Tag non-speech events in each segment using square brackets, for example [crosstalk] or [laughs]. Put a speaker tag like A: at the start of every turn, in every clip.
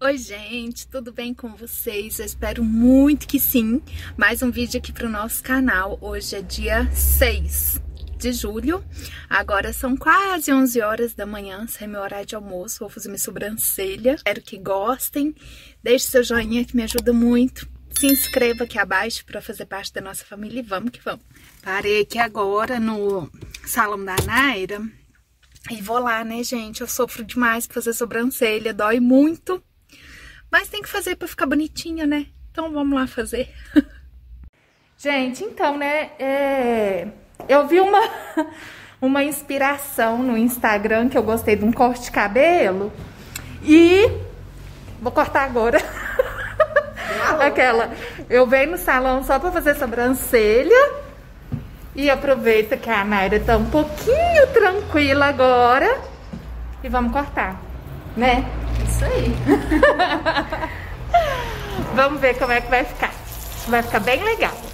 A: Oi gente, tudo bem com vocês? Eu espero muito que sim. Mais um vídeo aqui para o nosso canal. Hoje é dia 6 de julho. Agora são quase 11 horas da manhã, sai meu horário de almoço. Vou fazer minha sobrancelha. Espero que gostem. Deixe seu joinha que me ajuda muito. Se inscreva aqui abaixo para fazer parte da nossa família e vamos que vamos. Parei aqui agora no salão da Naira. E vou lá, né, gente? Eu sofro demais pra fazer sobrancelha, dói muito. Mas tem que fazer pra ficar bonitinha, né? Então vamos lá fazer. [laughs] gente, então, né, é... eu vi uma, [laughs] uma inspiração no Instagram que eu gostei de um corte de cabelo. E vou cortar agora. [laughs] Aquela, eu venho no salão só pra fazer sobrancelha. E aproveita que a Naira tá um pouquinho tranquila agora. E vamos cortar, né?
B: Isso aí. [laughs]
A: vamos ver como é que vai ficar. Vai ficar bem legal.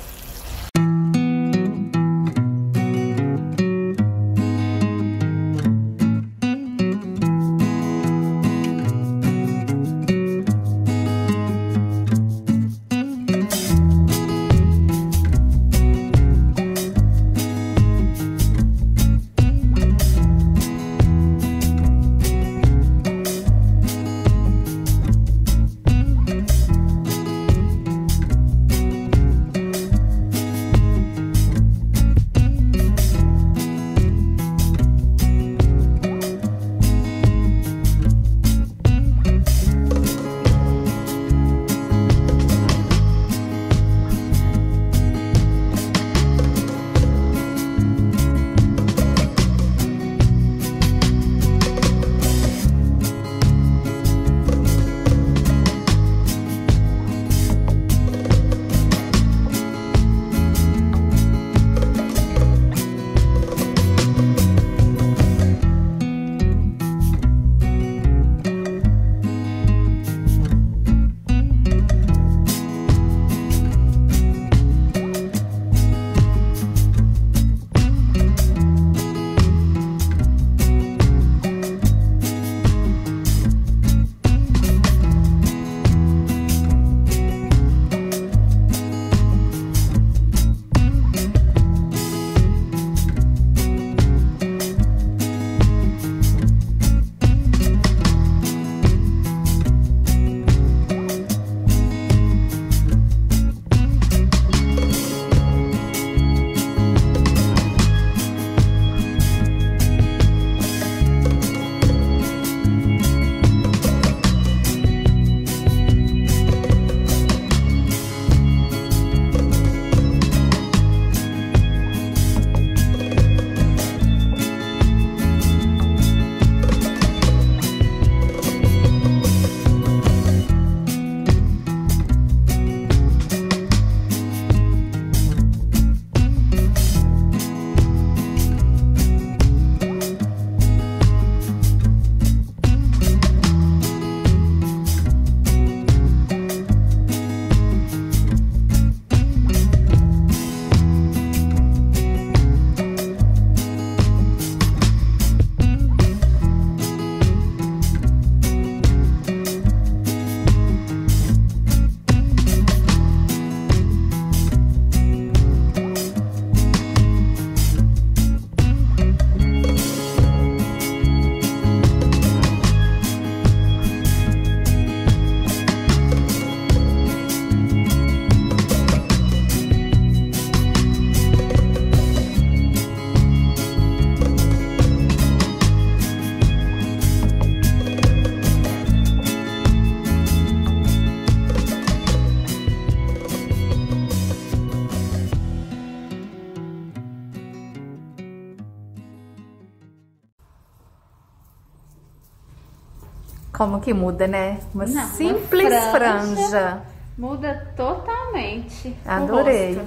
A: Como que muda, né? Uma
B: Não,
A: simples
B: uma franja.
A: franja.
B: Muda totalmente.
A: Adorei.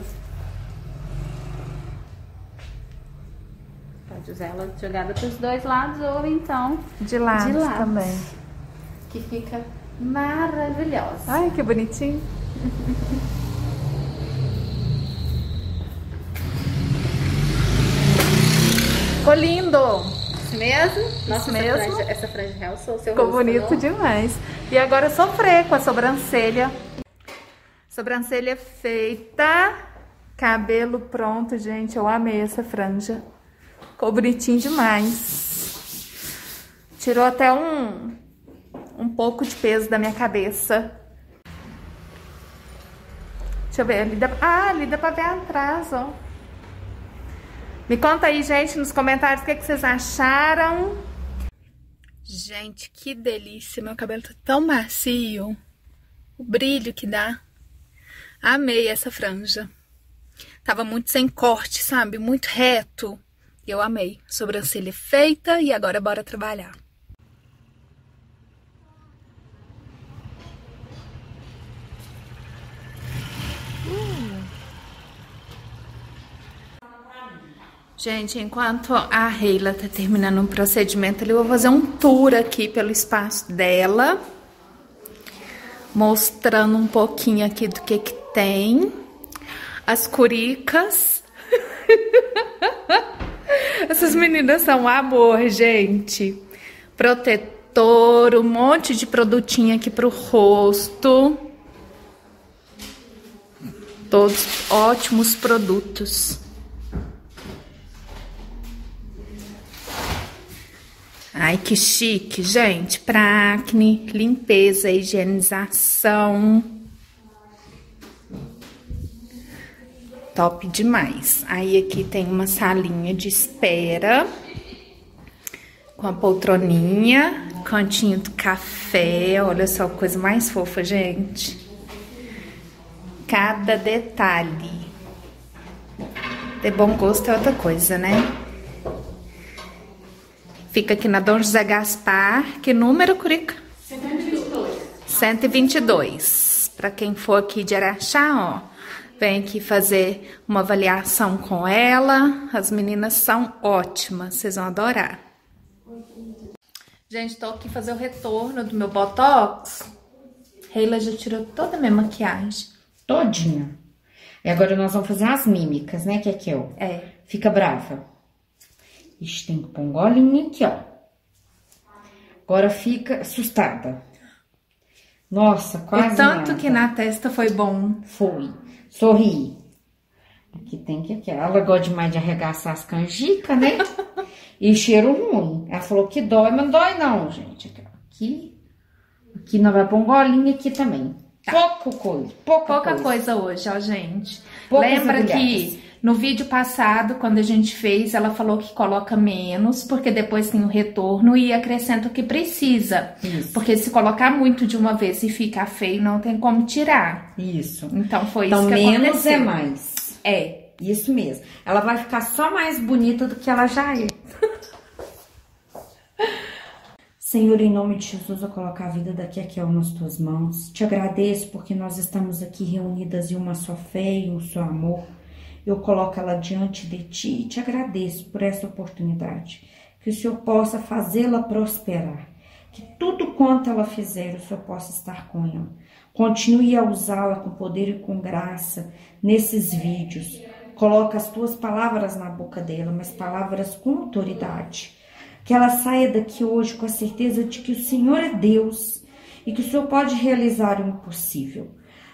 B: Pode usar ela jogada para os dois lados ou então
A: De lado
B: de lado.
A: também.
B: Que fica maravilhosa.
A: Ai, que bonitinho. [laughs] Ficou lindo.
B: Mesmo? Nossa,
A: mesmo.
B: Essa, franja, essa franja realçou o seu
A: Ficou bonito demais. E agora sofrer com a sobrancelha. Sobrancelha feita. Cabelo pronto, gente. Eu amei essa franja. Ficou bonitinho demais. Tirou até um, um pouco de peso da minha cabeça. Deixa eu ver, ali dá, ah, ali dá pra ver atrás, ó. Me conta aí, gente, nos comentários o que, que vocês acharam. Gente, que delícia. Meu cabelo tá tão macio. O brilho que dá. Amei essa franja. Tava muito sem corte, sabe? Muito reto. Eu amei. Sobrancelha feita e agora bora trabalhar. Gente, enquanto a Reila tá terminando um procedimento eu vou fazer um tour aqui pelo espaço dela. Mostrando um pouquinho aqui do que que tem. As curicas. [laughs] Essas meninas são amor, gente. Protetor, um monte de produtinho aqui pro rosto. Todos ótimos produtos. Ai, que chique, gente. Pra acne, limpeza, higienização. Top demais. Aí aqui tem uma salinha de espera. Com a poltroninha, cantinho do café. Olha só, coisa mais fofa, gente. Cada detalhe. Ter bom gosto é outra coisa, né? Fica aqui na Dom José Gaspar. Que número, Curica?
B: 122.
A: 122. Para quem for aqui de Araxá, ó. Vem aqui fazer uma avaliação com ela. As meninas são ótimas, vocês vão adorar. Gente, tô aqui fazer o retorno do meu Botox. Reila já tirou toda a minha maquiagem.
C: Todinha. E agora nós vamos fazer as mímicas, né, que aqui, ó.
A: É.
C: Fica brava. Ixi, tem que pôr um golinho aqui, ó. Agora fica assustada. Nossa, quase
A: o tanto
C: nada.
A: que na testa foi bom.
C: Foi. Sorri. Aqui tem que aqui. Ela gosta demais de arregaçar as canjicas, né? [laughs] e cheiro ruim. Ela falou que dói, mas não dói não, gente. Aqui, aqui nós vamos pôr um golinho aqui também. Pouca coisa, pouca,
A: Tá. Pouca
C: coisa.
A: coisa hoje, ó, gente.
C: Poucas
A: Lembra
C: agulhadas.
A: que no vídeo passado, quando a gente fez, ela falou que coloca menos, porque depois tem o retorno e acrescenta o que precisa.
C: Isso.
A: Porque se colocar muito de uma vez e ficar feio, não tem como tirar.
C: Isso.
A: Então foi
C: Então,
A: isso que
C: menos
A: aconteceu.
C: é mais.
A: É.
C: Isso mesmo. Ela vai ficar só mais bonita do que ela já é. [laughs] Senhor, em nome de Jesus, eu coloco a vida daqui a aqui nas tuas mãos. Te agradeço porque nós estamos aqui reunidas em uma só fé e um só amor. Eu coloco ela diante de ti e te agradeço por essa oportunidade. Que o Senhor possa fazê-la prosperar. Que tudo quanto ela fizer, o Senhor possa estar com ela. Continue a usá-la com poder e com graça nesses vídeos. Coloca as tuas palavras na boca dela, mas palavras com autoridade. Que ela saia daqui hoje com a certeza de que o Senhor é Deus e que o Senhor pode realizar o impossível.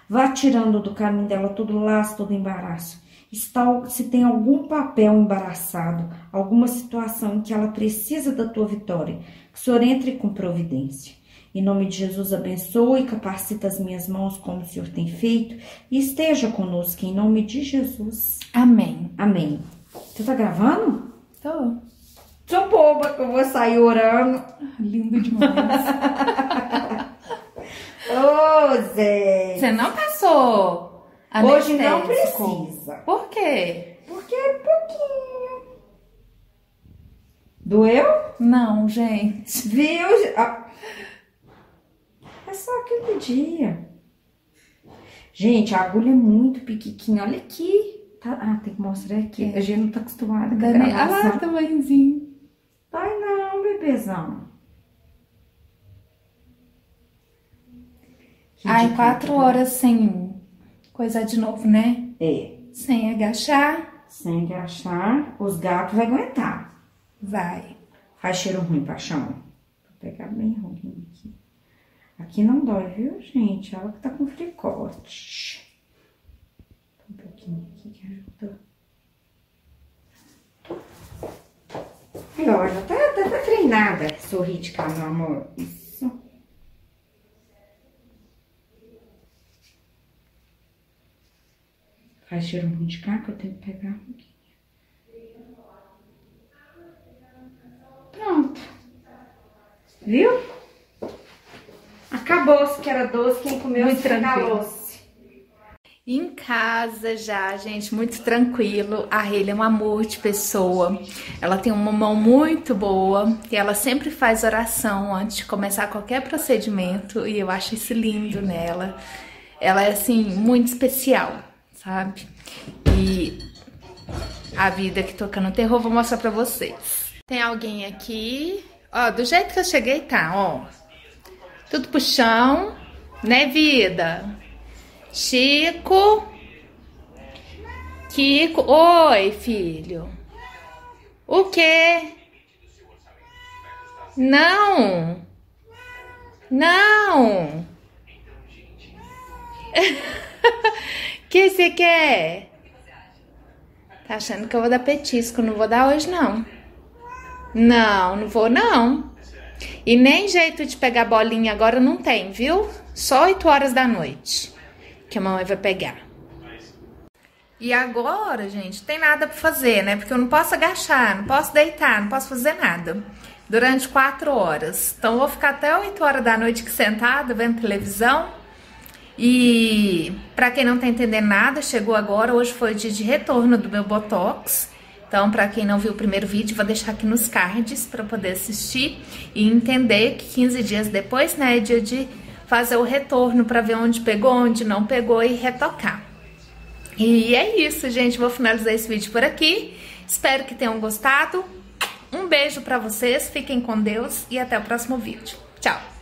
C: Vá tirando do caminho dela todo laço, todo embaraço. Está, se tem algum papel embaraçado, alguma situação em que ela precisa da tua vitória, que o Senhor entre com providência. Em nome de Jesus, abençoe e capacita as minhas mãos como o Senhor tem feito e esteja conosco em nome de Jesus.
A: Amém.
C: Amém. Você tá gravando?
A: Tô.
C: Sou boba que eu vou sair orando.
A: Lindo demais. [laughs]
C: Hoje não precisa.
A: Por quê?
C: Porque é pouquinho. Doeu?
A: Não, gente.
C: Viu? Ah. É só aquele dia. Gente, a agulha é muito pequiquinha. Olha aqui. Tá- Ah, tem que mostrar aqui. A gente não tá acostumada com a
A: Dani... Ah lá,
C: gravação.
A: tamanhozinho.
C: Vai não, bebezão.
A: Ai, quatro horas sem coisar de novo, né?
C: É.
A: Sem agachar,
C: Sem agachar, os gatos vão aguentar.
A: vai.
C: Faz cheiro ruim, paixão. Vou pegar bem ruim aqui. Aqui não dói, viu, gente? Ela que tá com fricote. Um pouquinho aqui que ajuda. Aí, olha, tá, tá, tá treinada. Sorrir de cá, meu amor. Isso. Faz cheiro ruim de cá que eu tenho que pegar um pouquinho. Pronto. Viu? Acabou-se que era doce, quem comeu
A: Muito
C: se regalou-se.
A: Em casa já, gente, muito tranquilo. A Hayley é um amor de pessoa. Ela tem uma mão muito boa e ela sempre faz oração antes de começar qualquer procedimento e eu acho isso lindo nela. Ela é assim muito especial, sabe? E a vida que toca no terror vou mostrar pra vocês. Tem alguém aqui, ó, do jeito que eu cheguei tá, ó. Tudo pro chão, né, vida? Chico. Kiko. Oi, filho. O quê? Não. Não. [laughs] que você quer? Tá achando que eu vou dar petisco? Não vou dar hoje, não. Não, não vou, não. E nem jeito de pegar bolinha agora não tem, viu? Só 8 horas da noite que a mamãe vai pegar. E agora, gente, tem nada pra fazer, né? Porque eu não posso agachar, não posso deitar, não posso fazer nada. Durante quatro horas. Então, vou ficar até 8 horas da noite sentada, vendo televisão. E para quem não tá entendendo nada, chegou agora, hoje foi o dia de retorno do meu Botox. Então, para quem não viu o primeiro vídeo, vou deixar aqui nos cards para poder assistir e entender que 15 dias depois, né, é dia de fazer o retorno para ver onde pegou, onde não pegou e retocar. E é isso, gente. Vou finalizar esse vídeo por aqui. Espero que tenham gostado. Um beijo para vocês, fiquem com Deus e até o próximo vídeo. Tchau!